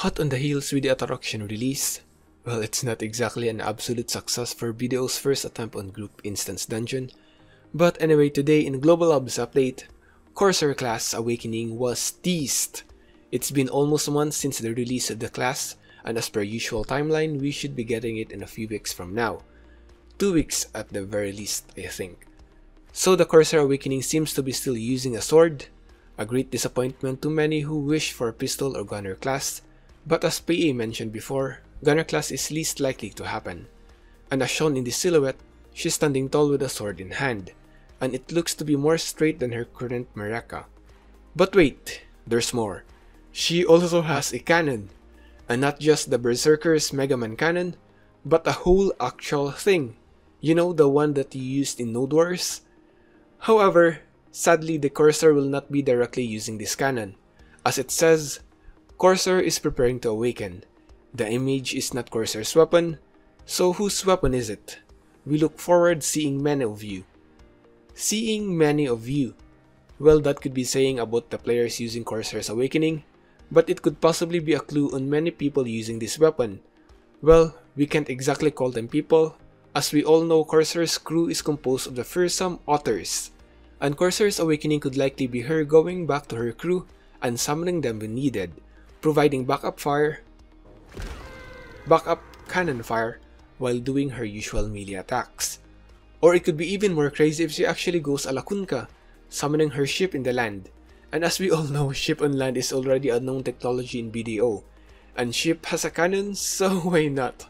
Hot on the heels with the Atoraxxion release, well it's not exactly an absolute success for BDO's first attempt on group instance dungeon, but anyway today in Global Labs update, Corsair class Awakening was teased. It's been almost a month since the release of the class, and as per usual timeline, we should be getting it in a few weeks from now. Two weeks at the very least, I think. So the Corsair Awakening seems to be still using a sword, a great disappointment to many who wish for a pistol or gunner class, but as PA mentioned before, Gunner class is least likely to happen. And as shown in the silhouette, she's standing tall with a sword in hand, and it looks to be more straight than her current Mareca. But wait, there's more. She also has a cannon, and not just the Berserker's Mega Man cannon, but a whole actual thing. You know the one that you used in Node Wars? However, sadly the Corsair will not be directly using this cannon. As it says, Corsair is preparing to awaken. The image is not Corsair's weapon, so whose weapon is it? We look forward seeing many of you. Seeing many of you. Well, that could be saying about the players using Corsair's Awakening, but it could possibly be a clue on many people using this weapon. Well, we can't exactly call them people, as we all know Corsair's crew is composed of the fearsome otters, and Corsair's Awakening could likely be her going back to her crew and summoning them when needed providing backup fire, backup cannon fire while doing her usual melee attacks. Or it could be even more crazy if she actually goes a la Kunkka, summoning her ship in the land. And as we all know, ship on land is already a known technology in BDO, and ship has a cannon, so why not?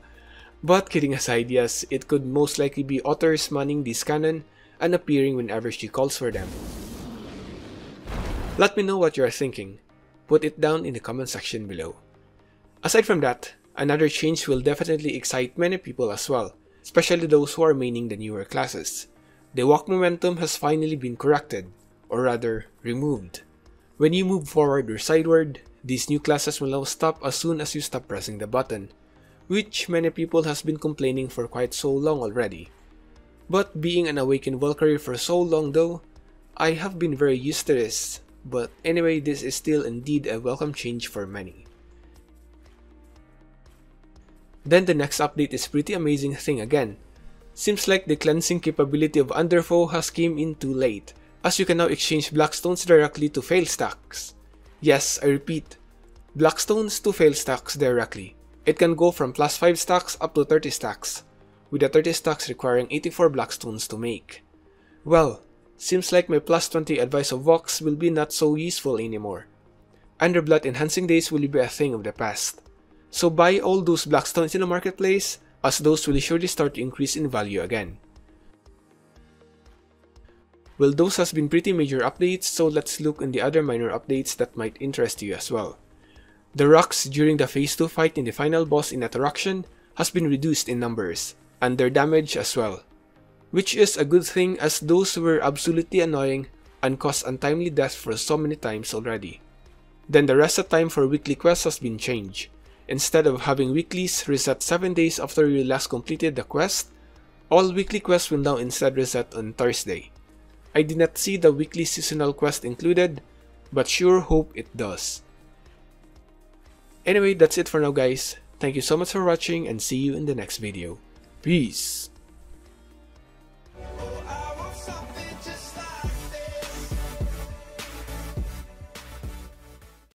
But kidding aside, yes, it could most likely be otters manning this cannon and appearing whenever she calls for them. Let me know what you are thinking put it down in the comment section below. Aside from that, another change will definitely excite many people as well, especially those who are maining the newer classes. The walk momentum has finally been corrected, or rather, removed. When you move forward or sideward, these new classes will now stop as soon as you stop pressing the button, which many people has been complaining for quite so long already. But being an awakened Valkyrie for so long though, I have been very used to this, but anyway, this is still indeed a welcome change for many. Then the next update is pretty amazing thing again. Seems like the cleansing capability of Underfoe has came in too late, as you can now exchange Blackstones directly to fail stacks. Yes, I repeat, Blackstones to fail stacks directly. It can go from plus 5 stacks up to 30 stacks, with the 30 stacks requiring 84 Blackstones to make. Well, Seems like my plus 20 Advice of Valks will be not so useful anymore. Underblood enhancing days will be a thing of the past. So buy all those black stones in the marketplace as those will surely start to increase in value again. Well those has been pretty major updates so let's look in the other minor updates that might interest you as well. The rocks during the phase 2 fight in the final boss in Atoraxxion has been reduced in numbers, and their damage as well which is a good thing as those were absolutely annoying and caused untimely death for so many times already. Then the reset time for weekly quests has been changed. Instead of having weeklies reset 7 days after you last completed the quest, all weekly quests will now instead reset on Thursday. I did not see the weekly seasonal quest included, but sure hope it does. Anyway, that's it for now guys. Thank you so much for watching and see you in the next video. Peace!